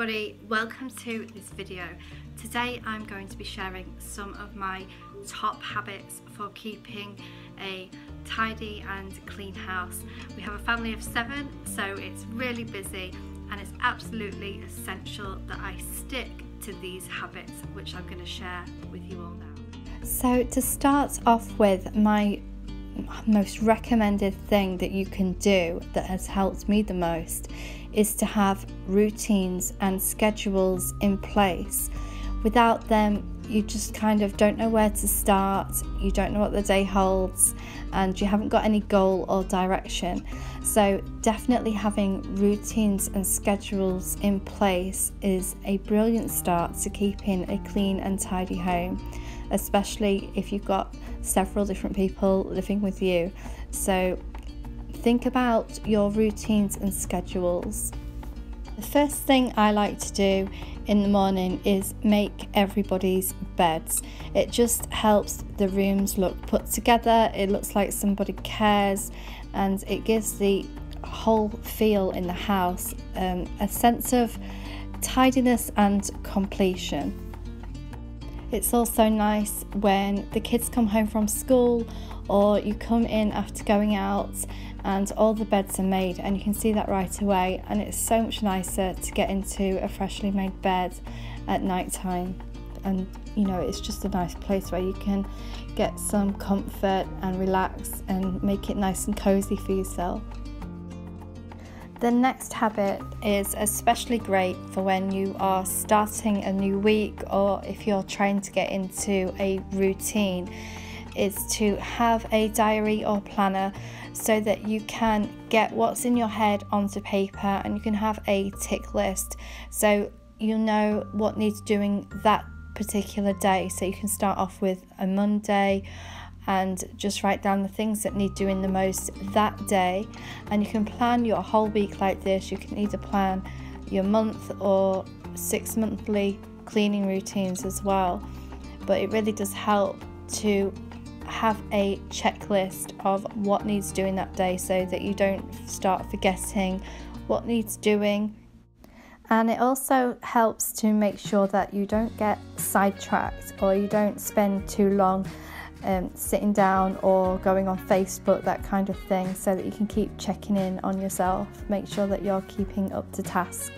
everybody, welcome to this video. Today I'm going to be sharing some of my top habits for keeping a tidy and clean house. We have a family of seven so it's really busy and it's absolutely essential that I stick to these habits which I'm going to share with you all now. So to start off with my most recommended thing that you can do that has helped me the most is to have routines and schedules in place. Without them, you just kind of don't know where to start, you don't know what the day holds, and you haven't got any goal or direction. So, definitely having routines and schedules in place is a brilliant start to keeping a clean and tidy home, especially if you've got several different people living with you. So, think about your routines and schedules. The first thing I like to do in the morning is make everybody's beds. It just helps the rooms look put together, it looks like somebody cares, and it gives the whole feel in the house um, a sense of tidiness and completion. It's also nice when the kids come home from school or you come in after going out and all the beds are made and you can see that right away and it's so much nicer to get into a freshly made bed at night time and you know it's just a nice place where you can get some comfort and relax and make it nice and cozy for yourself. The next habit is especially great for when you are starting a new week or if you're trying to get into a routine is to have a diary or planner so that you can get what's in your head onto paper and you can have a tick list. So you know what needs doing that particular day. So you can start off with a Monday and just write down the things that need doing the most that day. And you can plan your whole week like this. You can either plan your month or six monthly cleaning routines as well. But it really does help to have a checklist of what needs doing that day so that you don't start forgetting what needs doing. And it also helps to make sure that you don't get sidetracked or you don't spend too long um, sitting down or going on Facebook, that kind of thing, so that you can keep checking in on yourself. Make sure that you're keeping up to task.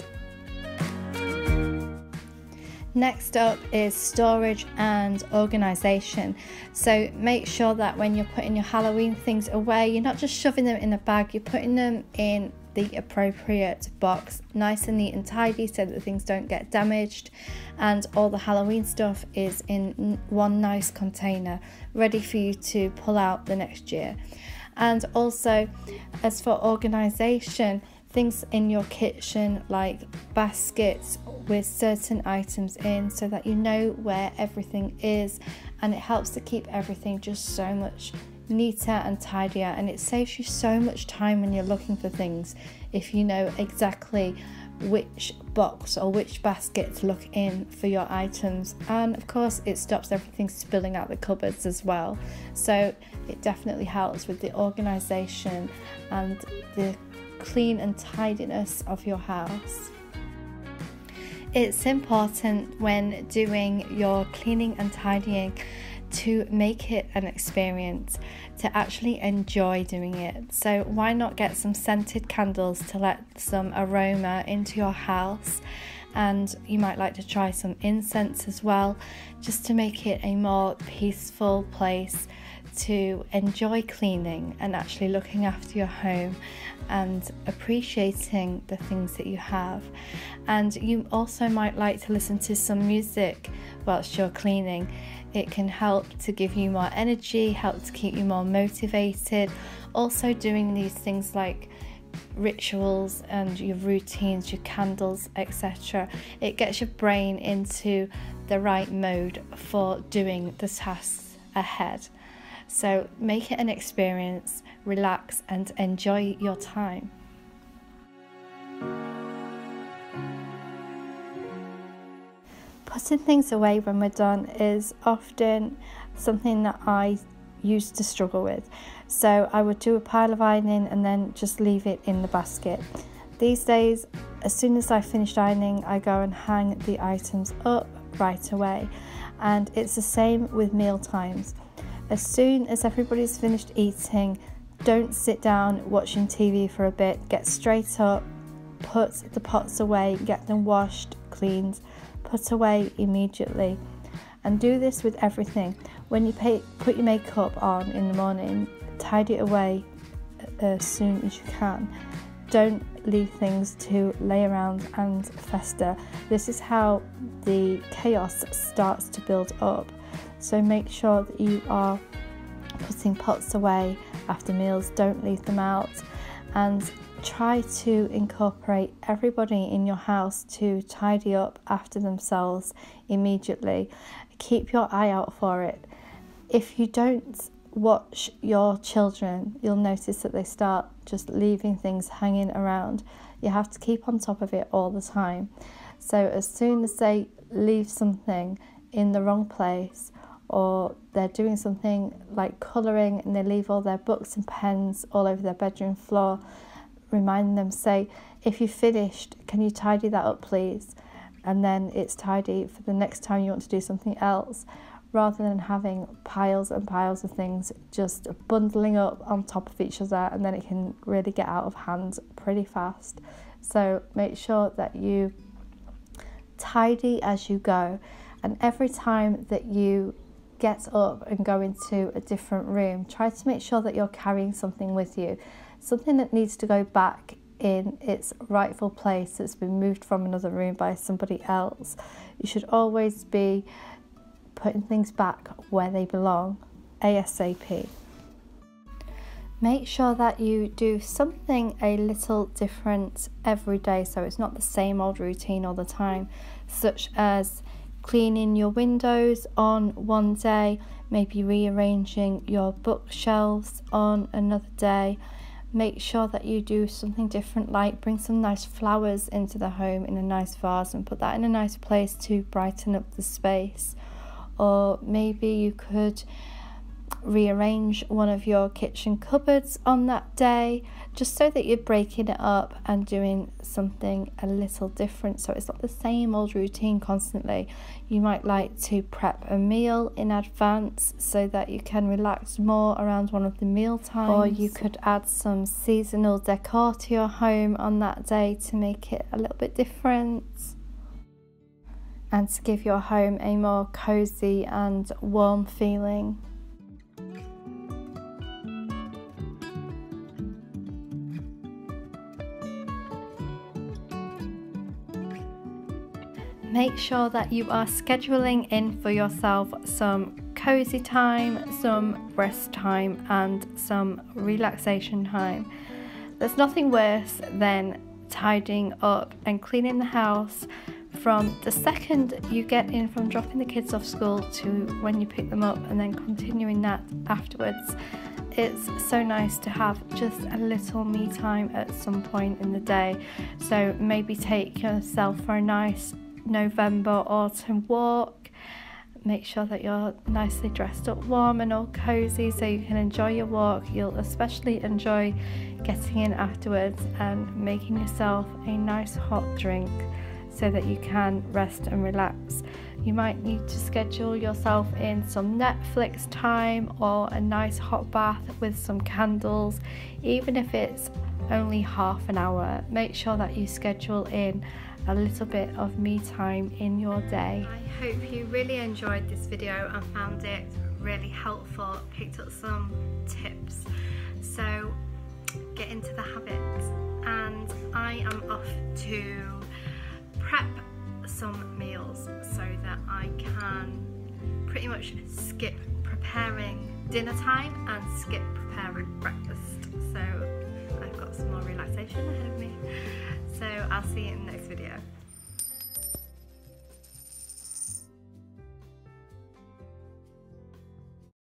Next up is storage and organisation. So make sure that when you're putting your Halloween things away, you're not just shoving them in a bag, you're putting them in the appropriate box, nice and neat and tidy so that things don't get damaged. And all the Halloween stuff is in one nice container, ready for you to pull out the next year. And also, as for organisation, things in your kitchen like baskets with certain items in so that you know where everything is and it helps to keep everything just so much neater and tidier and it saves you so much time when you're looking for things if you know exactly which box or which basket to look in for your items. And of course it stops everything spilling out the cupboards as well. So it definitely helps with the organization and the clean and tidiness of your house. It's important when doing your cleaning and tidying to make it an experience, to actually enjoy doing it. So, why not get some scented candles to let some aroma into your house? And you might like to try some incense as well, just to make it a more peaceful place to enjoy cleaning and actually looking after your home and appreciating the things that you have. And you also might like to listen to some music whilst you're cleaning. It can help to give you more energy, help to keep you more motivated. Also, doing these things like rituals and your routines, your candles, etc. It gets your brain into the right mode for doing the tasks ahead. So make it an experience, relax, and enjoy your time. Putting things away when we're done is often something that I used to struggle with. So I would do a pile of ironing and then just leave it in the basket. These days, as soon as I finish ironing, I go and hang the items up right away. And it's the same with meal times. As soon as everybody's finished eating, don't sit down watching TV for a bit. Get straight up, put the pots away, get them washed, cleaned, put away immediately. And do this with everything. When you pay, put your makeup on in the morning, tidy it away uh, as soon as you can. Don't leave things to lay around and fester. This is how the chaos starts to build up. So make sure that you are putting pots away after meals, don't leave them out, and try to incorporate everybody in your house to tidy up after themselves immediately. Keep your eye out for it. If you don't watch your children, you'll notice that they start just leaving things hanging around. You have to keep on top of it all the time. So, as soon as they leave something in the wrong place, or they're doing something like colouring and they leave all their books and pens all over their bedroom floor, remind them, say, if you finished, can you tidy that up, please? And then it's tidy for the next time you want to do something else rather than having piles and piles of things just bundling up on top of each other and then it can really get out of hand pretty fast. So make sure that you tidy as you go and every time that you get up and go into a different room, try to make sure that you're carrying something with you, something that needs to go back in its rightful place that's been moved from another room by somebody else. You should always be putting things back where they belong ASAP. Make sure that you do something a little different every day so it's not the same old routine all the time, such as cleaning your windows on one day, maybe rearranging your bookshelves on another day. Make sure that you do something different, like bring some nice flowers into the home in a nice vase and put that in a nice place to brighten up the space or maybe you could rearrange one of your kitchen cupboards on that day just so that you're breaking it up and doing something a little different. So it's not the same old routine constantly. You might like to prep a meal in advance so that you can relax more around one of the meal times or you could add some seasonal decor to your home on that day to make it a little bit different. And to give your home a more cozy and warm feeling. Make sure that you are scheduling in for yourself some cozy time, some rest time, and some relaxation time. There's nothing worse than tidying up and cleaning the house from the second you get in from dropping the kids off school to when you pick them up and then continuing that afterwards. It's so nice to have just a little me time at some point in the day. So maybe take yourself for a nice November autumn walk. Make sure that you're nicely dressed up warm and all cozy so you can enjoy your walk. You'll especially enjoy getting in afterwards and making yourself a nice hot drink so that you can rest and relax. You might need to schedule yourself in some Netflix time or a nice hot bath with some candles, even if it's only half an hour. Make sure that you schedule in a little bit of me time in your day. I hope you really enjoyed this video and found it really helpful, picked up some tips. So get into the habit and I am off to prep some meals so that I can pretty much skip preparing dinner time and skip preparing breakfast. So I've got some more relaxation ahead of me. So I'll see you in the next video.